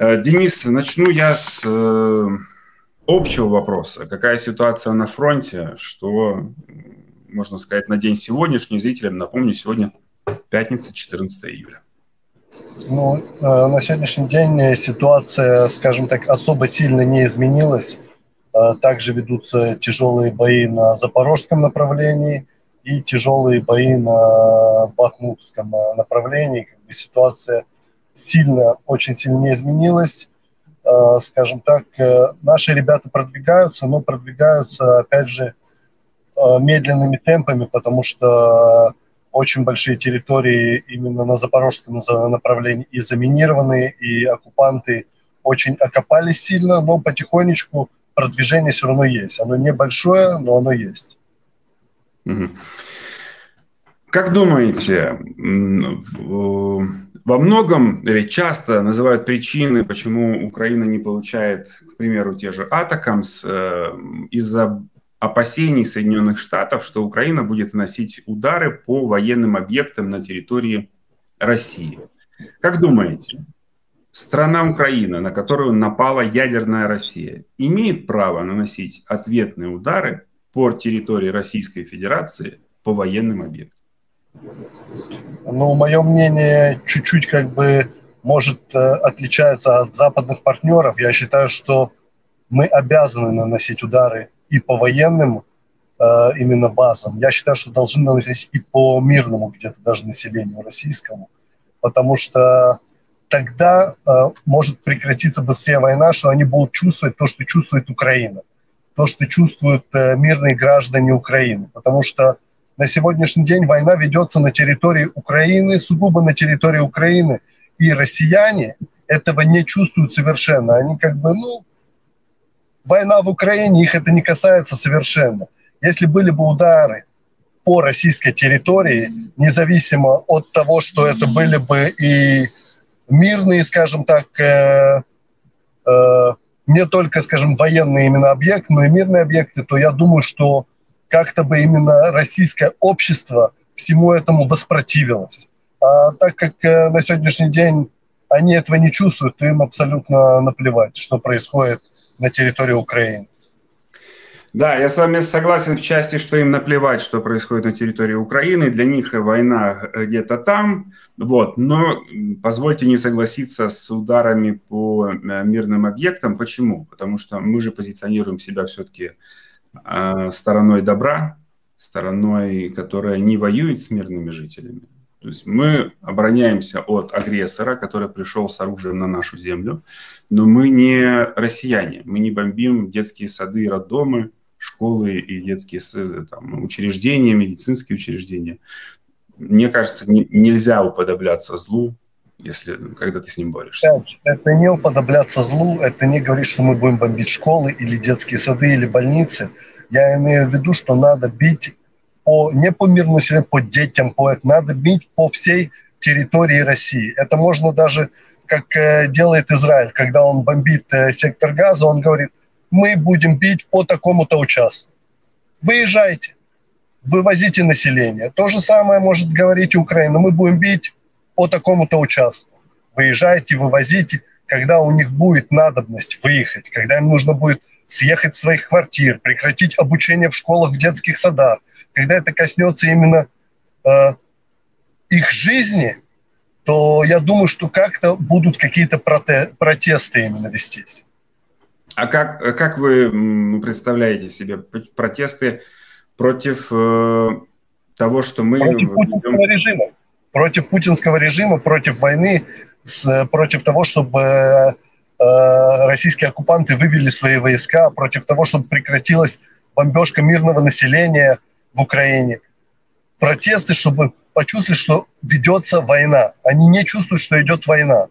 Э, Денис, начну я с э, общего вопроса. Какая ситуация на фронте? Что, можно сказать, на день сегодняшний зрителям? Напомню, сегодня пятница, 14 июля. Ну, э, на сегодняшний день ситуация, скажем так, особо сильно не изменилась. Также ведутся тяжелые бои на запорожском направлении и тяжелые бои на бахмутском направлении. Как бы ситуация сильно, очень сильно не изменилась. Э, скажем так, э, наши ребята продвигаются, но продвигаются, опять же, э, медленными темпами, потому что очень большие территории именно на запорожском направлении и заминированы, и оккупанты очень окопались сильно, но потихонечку продвижение все равно есть. Оно небольшое, но оно есть. Как думаете, во многом или часто называют причины, почему Украина не получает, к примеру, те же Атакамс, э, из-за опасений Соединенных Штатов, что Украина будет наносить удары по военным объектам на территории России. Как думаете, страна Украина, на которую напала ядерная Россия, имеет право наносить ответные удары по территории Российской Федерации по военным объектам? Ну, мое мнение чуть-чуть как бы может э, отличается от западных партнеров. Я считаю, что мы обязаны наносить удары и по военным э, именно базам. Я считаю, что должны наносить и по мирному где-то даже населению российскому, потому что тогда э, может прекратиться быстрее война, что они будут чувствовать то, что чувствует Украина, то, что чувствуют мирные граждане Украины, потому что на сегодняшний день война ведется на территории Украины, сугубо на территории Украины. И россияне этого не чувствуют совершенно. Они как бы, ну, война в Украине, их это не касается совершенно. Если были бы удары по российской территории, независимо от того, что это были бы и мирные, скажем так, э, э, не только, скажем, военные именно объекты, но и мирные объекты, то я думаю, что как-то бы именно российское общество всему этому воспротивилось. А так как э, на сегодняшний день они этого не чувствуют, то им абсолютно наплевать, что происходит на территории Украины. Да, я с вами согласен в части, что им наплевать, что происходит на территории Украины. Для них война где-то там. Вот. Но позвольте не согласиться с ударами по э, мирным объектам. Почему? Потому что мы же позиционируем себя все-таки стороной добра, стороной, которая не воюет с мирными жителями. То есть мы обороняемся от агрессора, который пришел с оружием на нашу землю, но мы не россияне, мы не бомбим детские сады и роддомы, школы и детские там, учреждения, медицинские учреждения. Мне кажется, не, нельзя уподобляться злу, если, когда ты с ним борешься. Это не уподобляться злу, это не говорит, что мы будем бомбить школы или детские сады или больницы. Я имею в виду, что надо бить по, не по мирному населению, по детям, по, надо бить по всей территории России. Это можно даже, как э, делает Израиль, когда он бомбит э, сектор газа, он говорит, мы будем бить по такому-то участку. Выезжайте, вывозите население. То же самое может говорить Украина. Мы будем бить по такому-то участку. Выезжайте, вывозите, когда у них будет надобность выехать, когда им нужно будет съехать с своих квартир, прекратить обучение в школах, в детских садах, когда это коснется именно э, их жизни, то я думаю, что как-то будут какие-то проте- протесты именно вестись. А как, как вы представляете себе протесты против э, того, что мы... Против путинского режима против путинского режима, против войны, с, против того, чтобы э, российские оккупанты вывели свои войска, против того, чтобы прекратилась бомбежка мирного населения в Украине. Протесты, чтобы почувствовали, что ведется война. Они не чувствуют, что идет война.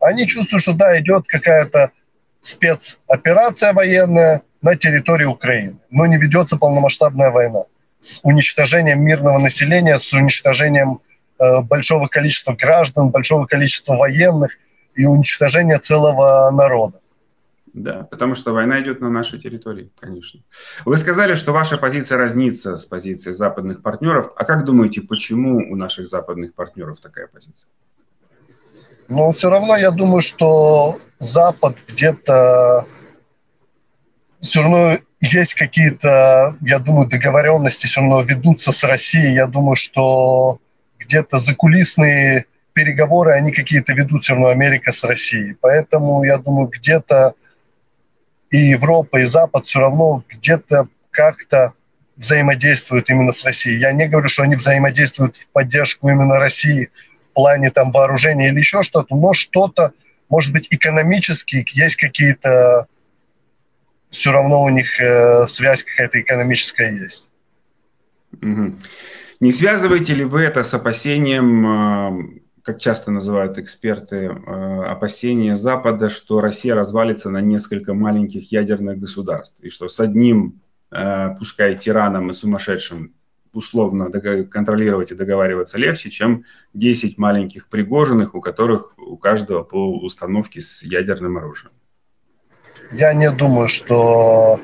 Они чувствуют, что да, идет какая-то спецоперация военная на территории Украины, но не ведется полномасштабная война с уничтожением мирного населения, с уничтожением Э, большого количества граждан, большого количества военных и уничтожения целого народа. Да, потому что война идет на нашей территории, конечно. Вы сказали, что ваша позиция разнится с позицией западных партнеров. А как думаете, почему у наших западных партнеров такая позиция? Но все равно я думаю, что Запад где-то все равно есть какие-то, я думаю, договоренности все равно ведутся с Россией. Я думаю, что где-то закулисные переговоры, они какие-то ведут все равно Америка с Россией. Поэтому, я думаю, где-то и Европа, и Запад все равно где-то как-то взаимодействуют именно с Россией. Я не говорю, что они взаимодействуют в поддержку именно России в плане там вооружения или еще что-то, но что-то, может быть, экономически есть какие-то, все равно у них э, связь какая-то экономическая есть. Угу. Не связываете ли вы это с опасением, э, как часто называют эксперты, э, опасения Запада, что Россия развалится на несколько маленьких ядерных государств, и что с одним Э, пускай тираном и сумасшедшим условно контролировать и договариваться легче, чем 10 маленьких пригоженных, у которых у каждого по установке с ядерным оружием. Я не думаю, что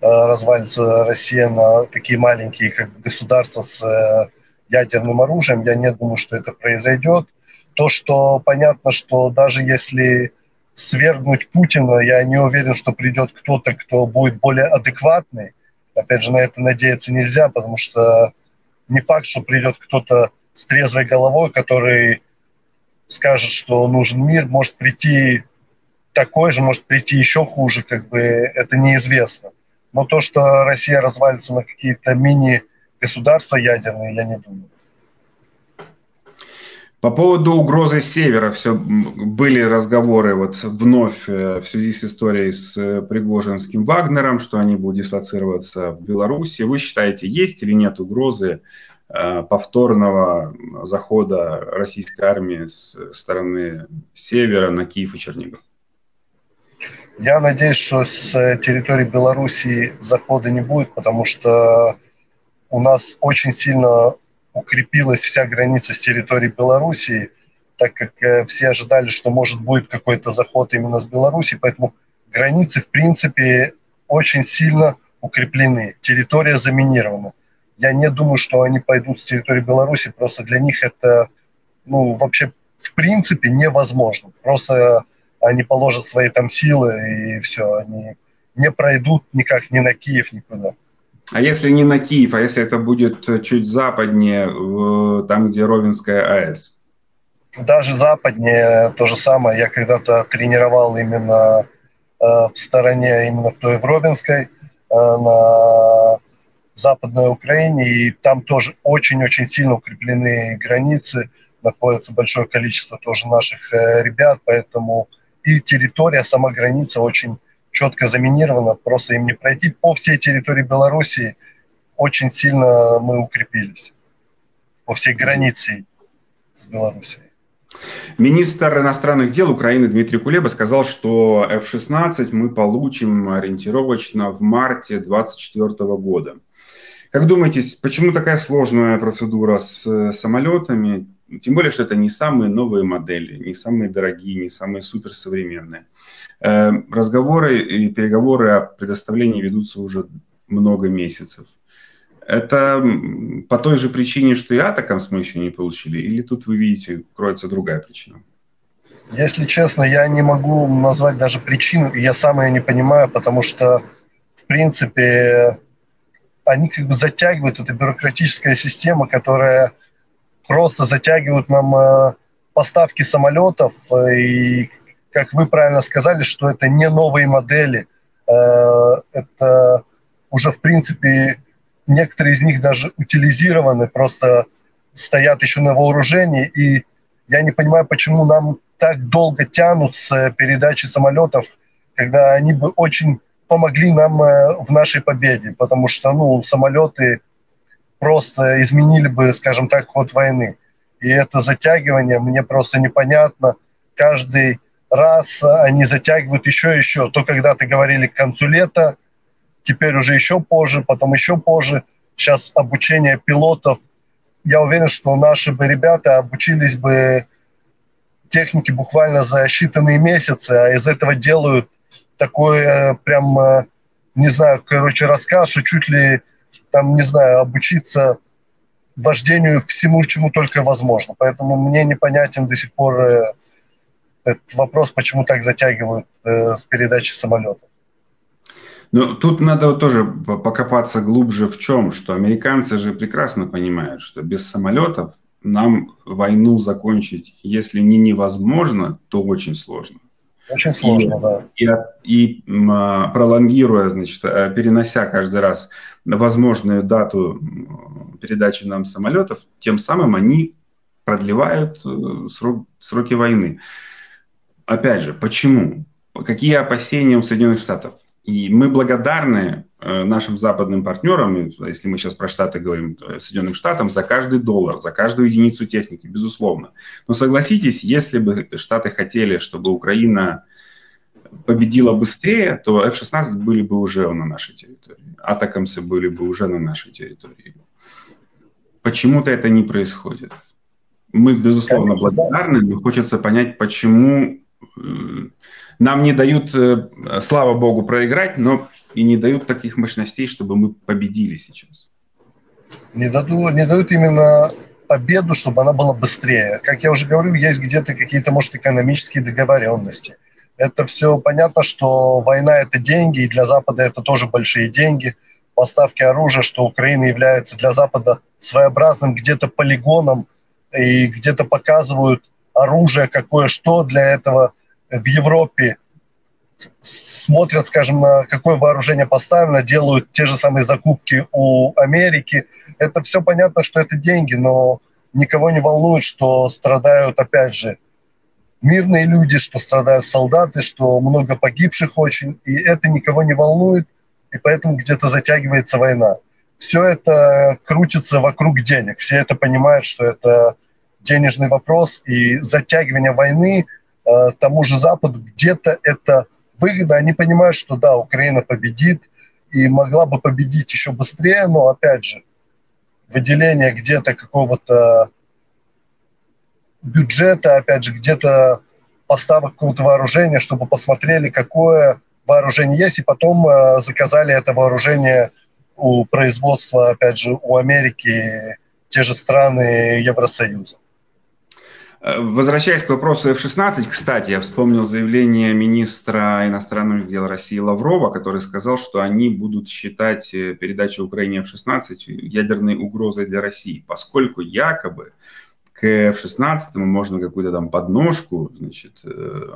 развалится Россия на такие маленькие как государства с э, ядерным оружием. Я не думаю, что это произойдет. То, что понятно, что даже если свергнуть Путина, я не уверен, что придет кто-то, кто будет более адекватный, Опять же, на это надеяться нельзя, потому что не факт, что придет кто-то с трезвой головой, который скажет, что нужен мир, может прийти такой же, может прийти еще хуже, как бы это неизвестно. Но то, что Россия развалится на какие-то мини-государства ядерные, я не думаю. По поводу угрозы севера все были разговоры вот вновь э, в связи с историей с э, Пригожинским Вагнером, что они будут дислоцироваться в Беларуси. Вы считаете, есть или нет угрозы э, повторного захода российской армии с стороны севера на Киев и Чернигов? Я надеюсь, что с территории Беларуси захода не будет, потому что у нас очень сильно укрепилась вся граница с территории Белоруссии, так как э, все ожидали, что может будет какой-то заход именно с Беларуси, поэтому границы, в принципе, очень сильно укреплены, территория заминирована. Я не думаю, что они пойдут с территории Беларуси, просто для них это, ну, вообще, в принципе, невозможно. Просто они положат свои там силы, и все, они не пройдут никак ни на Киев, никуда. А если не на Киев, а если это будет чуть западнее, там, где Ровенская АЭС? Даже западнее то же самое. Я когда-то тренировал именно э, в стороне, именно в той в Ровенской, э, на Западной Украине, и там тоже очень-очень сильно укреплены границы, находится большое количество тоже наших э, ребят, поэтому и территория, сама граница очень четко заминировано, просто им не пройти. По всей территории Белоруссии очень сильно мы укрепились. По всей границе с Белоруссией. Министр иностранных дел Украины Дмитрий Кулеба сказал, что F-16 мы получим ориентировочно в марте 2024 года. Как думаете, почему такая сложная процедура с самолетами? Тем более, что это не самые новые модели, не самые дорогие, не самые суперсовременные. Э, разговоры и переговоры о предоставлении ведутся уже много месяцев. Это по той же причине, что и Атакамс мы еще не получили, или тут вы видите, кроется другая причина? Если честно, я не могу назвать даже причину, я сам ее не понимаю, потому что, в принципе, они как бы затягивают, это бюрократическая система, которая просто затягивает нам э, поставки самолетов, э, и как вы правильно сказали, что это не новые модели. Э, это уже, в принципе, некоторые из них даже утилизированы, просто стоят еще на вооружении. И я не понимаю, почему нам так долго тянут с передачи самолетов, когда они бы очень помогли нам в нашей победе, потому что ну, самолеты просто изменили бы, скажем так, ход войны. И это затягивание мне просто непонятно. Каждый раз они затягивают еще и еще. То когда-то говорили к концу лета, теперь уже еще позже, потом еще позже. Сейчас обучение пилотов. Я уверен, что наши бы ребята обучились бы технике буквально за считанные месяцы, а из этого делают такой э, прям, э, не знаю, короче, рассказ, что чуть ли там, не знаю, обучиться вождению всему, чему только возможно. Поэтому мне непонятен до сих пор э, этот вопрос, почему так затягивают э, с передачи самолетов. Ну, тут надо тоже покопаться глубже в чем, что американцы же прекрасно понимают, что без самолетов нам войну закончить, если не невозможно, то очень сложно. Очень сложно, и, да. И, и пролонгируя, значит, э, перенося каждый раз возможную дату передачи нам самолетов, тем самым они продлевают э, срок, сроки войны. Опять же, почему? Какие опасения у Соединенных Штатов? И мы благодарны нашим западным партнерам, если мы сейчас про Штаты говорим, Соединенным Штатам, за каждый доллар, за каждую единицу техники, безусловно. Но согласитесь, если бы Штаты хотели, чтобы Украина победила быстрее, то F-16 были бы уже на нашей территории, атакамсы были бы уже на нашей территории. Почему-то это не происходит. Мы, безусловно, благодарны, но хочется понять, почему нам не дают, э, слава богу, проиграть, но и не дают таких мощностей, чтобы мы победили сейчас. Не дадут, не дают именно победу, чтобы она была быстрее. Как я уже говорю, есть где-то какие-то, может, экономические договоренности. Это все понятно, что война – это деньги, и для Запада это тоже большие деньги. Поставки оружия, что Украина является для Запада своеобразным где-то полигоном, и где-то показывают оружие какое что для этого в Европе смотрят, скажем, на какое вооружение поставлено, делают те же самые закупки у Америки. Это все понятно, что это деньги, но никого не волнует, что страдают, опять же, мирные люди, что страдают солдаты, что много погибших очень, и это никого не волнует, и поэтому где-то затягивается война. Все это крутится вокруг денег. Все это понимают, что это денежный вопрос, и затягивание войны – Э, тому же Западу где-то это выгодно. Они понимают, что да, Украина победит и могла бы победить еще быстрее, но опять же, выделение где-то какого-то бюджета, опять же, где-то поставок какого-то вооружения, чтобы посмотрели, какое вооружение есть, и потом э, заказали это вооружение у производства, опять же, у Америки, те же страны Евросоюза. Э, возвращаясь к вопросу F-16, кстати, я вспомнил заявление министра иностранных дел России Лаврова, который сказал, что они будут считать э, передачу Украине F-16 ядерной угрозой для России, поскольку якобы к F-16 можно какую-то там подножку значит, э,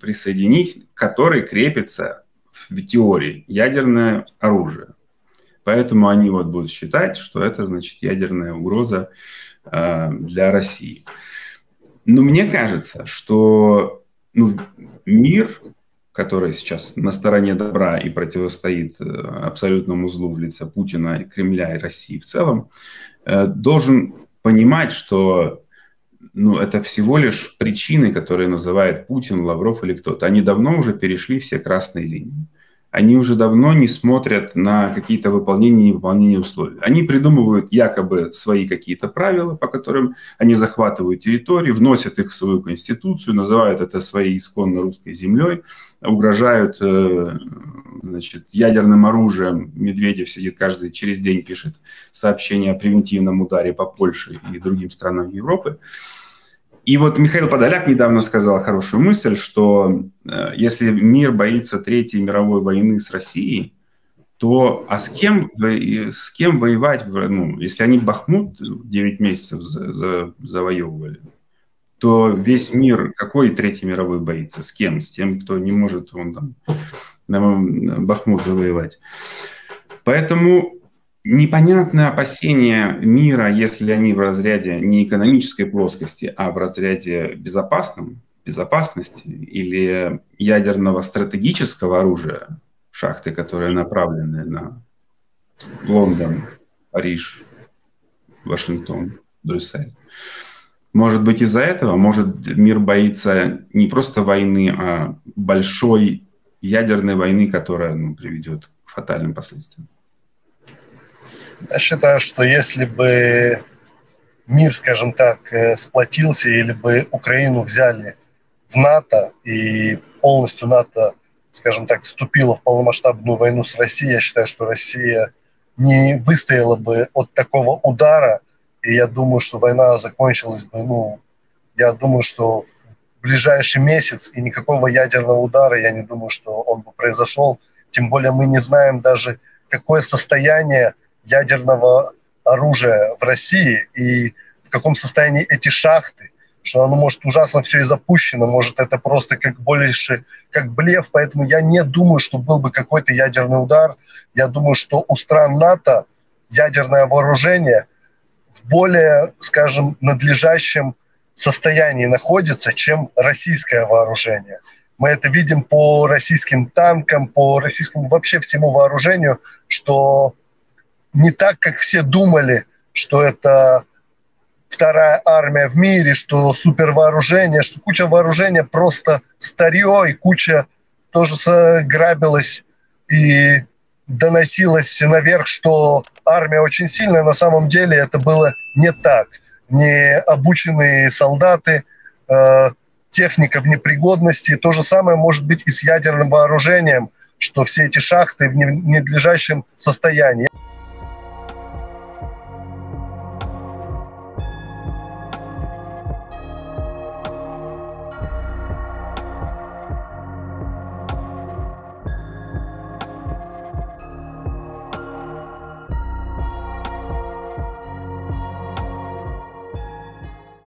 присоединить, к которой крепится в теории ядерное оружие. Поэтому они вот будут считать, что это значит ядерная угроза для России. Но мне кажется, что ну, мир, который сейчас на стороне добра и противостоит э, абсолютному злу в лице Путина, Кремля и России в целом, э, должен понимать, что ну, это всего лишь причины, которые называет Путин, Лавров или кто-то. Они давно уже перешли все красные линии они уже давно не смотрят на какие-то выполнения и невыполнения условий. Они придумывают якобы свои какие-то правила, по которым они захватывают территории, вносят их в свою конституцию, называют это своей исконно русской землей, угрожают э, значит, ядерным оружием. Медведев сидит каждый через день, пишет сообщение о превентивном ударе по Польше и другим странам Европы. И вот Михаил Подоляк недавно сказал хорошую мысль, что э, если мир боится Третьей мировой войны с Россией, то а с кем, с кем воевать, ну, если они Бахмут 9 месяцев за, за, завоевывали, то весь мир, какой Третьей мировой боится? С кем? С тем, кто не может он там Бахмут завоевать. Поэтому непонятное опасения мира, если они в разряде не экономической плоскости, а в разряде безопасном, безопасности или ядерного стратегического оружия, шахты, которые направлены на Лондон, Париж, Вашингтон, Брюссель. Может быть, из-за этого, может, мир боится не просто войны, а большой ядерной войны, которая ну, приведет к фатальным последствиям. Я считаю, что если бы мир, скажем так, э, сплотился или бы Украину взяли в НАТО и полностью НАТО, скажем так, вступила в полномасштабную войну с Россией, я считаю, что Россия не выстояла бы от такого удара, и я думаю, что война закончилась бы, ну, я думаю, что в ближайший месяц, и никакого ядерного удара, я не думаю, что он бы произошел. Тем более мы не знаем даже, какое состояние ядерного оружия в России и в каком состоянии эти шахты, что оно может ужасно все и запущено, может это просто как больше как блеф, поэтому я не думаю, что был бы какой-то ядерный удар. Я думаю, что у стран НАТО ядерное вооружение в более, скажем, надлежащем состоянии находится, чем российское вооружение. Мы это видим по российским танкам, по российскому вообще всему вооружению, что не так, как все думали, что это вторая армия в мире, что супервооружение, что куча вооружения просто старье, и куча тоже грабилась и доносилось наверх, что армия очень сильная. На самом деле это было не так. Не обученные солдаты, э, техника в непригодности. То же самое может быть и с ядерным вооружением, что все эти шахты в ненадлежащем состоянии.